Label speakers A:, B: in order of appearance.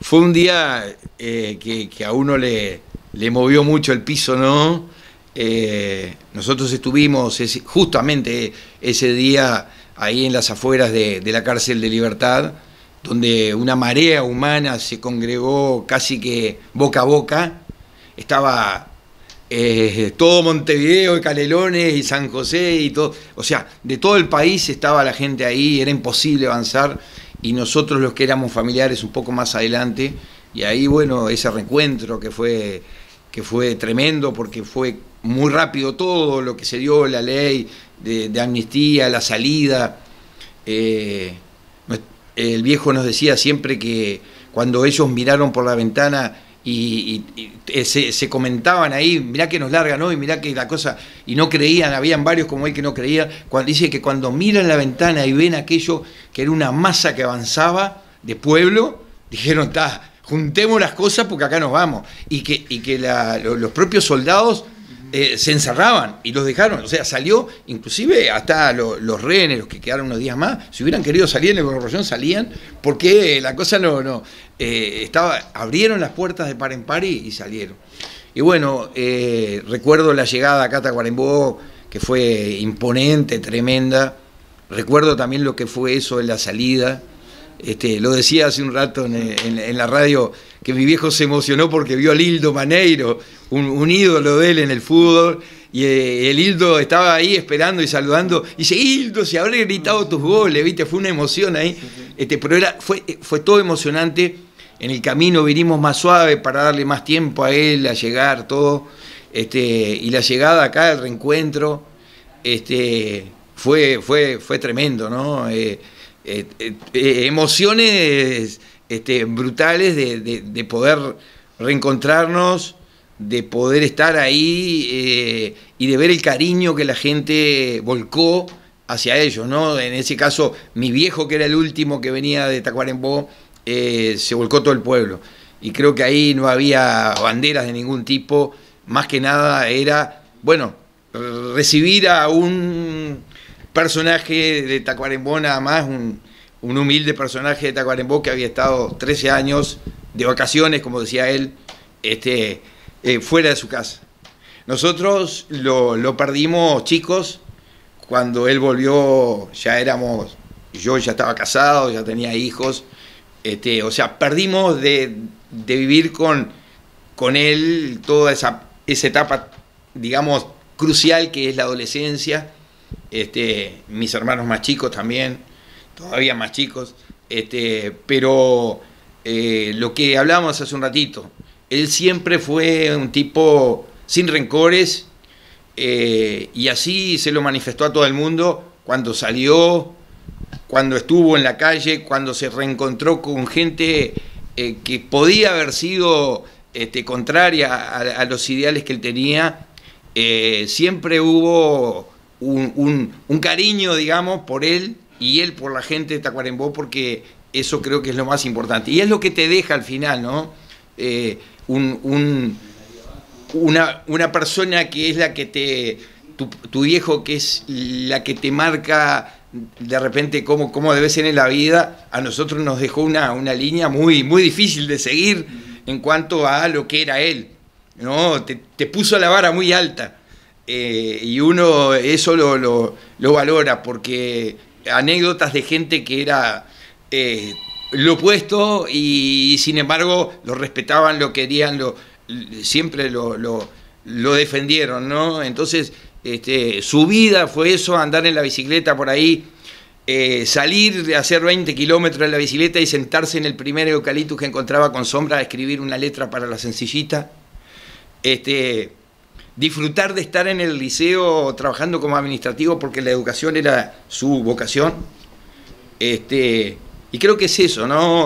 A: Fue un día eh, que, a uno le, movió mucho el piso, ¿no? Eh, nosotros estuvimos justamente ese día ahí en las afueras de, la cárcel de Libertad, donde una marea humana se congregó casi que boca a boca. Estaba eh, todo Montevideo y Canelones y San José y todo, o sea, de todo el país estaba la gente ahí, era imposible avanzar y nosotros los que éramos familiares un poco más adelante, y ahí bueno, ese reencuentro que fue, que fue tremendo porque fue muy rápido todo lo que se dio, la ley de, amnistía, la salida. Eh, el viejo nos decía siempre que cuando ellos miraron por la ventana y, eh, se, comentaban ahí, mirá que nos largan hoy, mirá que la cosa, y no creían, habían varios como él que no creían, cuando dice que cuando miran la ventana y ven aquello que era una masa que avanzaba de pueblo, dijeron, está, juntemos las cosas porque acá nos vamos, y que, y que los propios soldados eh, se encerraban y los dejaron, o sea, salió, inclusive hasta los rehenes, los que quedaron unos días más, si hubieran querido salir en el corrupción salían, porque la cosa no, no, eh, estaba, abrieron las puertas de par en par y, salieron. Y bueno, eh, recuerdo la llegada a Catacuarembó, que fue imponente, tremenda, recuerdo también lo que fue eso en la salida, este, lo decía hace un rato en, la radio que mi viejo se emocionó porque vio a Lildo Maneiro, un, ídolo de él en el fútbol, y eh, el Hildo estaba ahí esperando y saludando, y dice, Hildo, si habré gritado tus goles, ¿viste? Fue una emoción ahí, este, pero era, fue, fue todo emocionante, en el camino vinimos más suave para darle más tiempo a él, a llegar, todo, este, y la llegada acá, el reencuentro, este, fue, fue, fue tremendo, ¿no? Eh, eh, eh, emociones este, brutales de, poder reencontrarnos, de poder estar ahí y de ver el cariño que la gente volcó hacia ellos, ¿no? En ese caso, mi viejo, que era el último que venía de Tacuarembó, se volcó todo el pueblo. Y creo que ahí no había banderas de ningún tipo, más que nada era, bueno, recibir a un personaje de Tacuarembó nada más, un, humilde personaje de Tacuarembó que había estado 13 años de vacaciones, como decía él, este, eh, fuera de su casa. Nosotros lo, perdimos chicos, cuando él volvió ya éramos, yo ya estaba casado, ya tenía hijos, este, o sea, perdimos de, vivir con, con él toda esa, esa etapa, digamos, crucial que es la adolescencia este, mis hermanos más chicos también, todavía más chicos, este, pero eh, lo que hablábamos hace un ratito, él siempre fue un tipo sin rencores eh, y así se lo manifestó a todo el mundo cuando salió, cuando estuvo en la calle, cuando se reencontró con gente eh, que podía haber sido este, contraria a, los ideales que él tenía, siempre hubo un, cariño, digamos, por él y él por la gente de Tacuarembó, porque eso creo que es lo más importante. Y es lo que te deja al final, ¿no? Eh, un, una, una, persona que es la que te. Tu, viejo, que es la que te marca de repente cómo, cómo debe ser en la vida, a nosotros nos dejó una, una línea muy, muy difícil de seguir en cuanto a lo que era él. ¿no? Te, te puso la vara muy alta. Eh, y uno eso lo, lo, valora porque anécdotas de gente que era eh, lo opuesto y, sin embargo lo respetaban, lo querían, lo, siempre lo, lo, defendieron, ¿no? Entonces, este, su vida fue eso, andar en la bicicleta por ahí, eh, salir, hacer 20 kilómetros en la bicicleta y sentarse en el primer eucaliptus que encontraba con sombra a escribir una letra para la sencillita. Este, disfrutar de estar en el liceo trabajando como administrativo porque la educación era su vocación. Este, y creo que es eso, ¿no?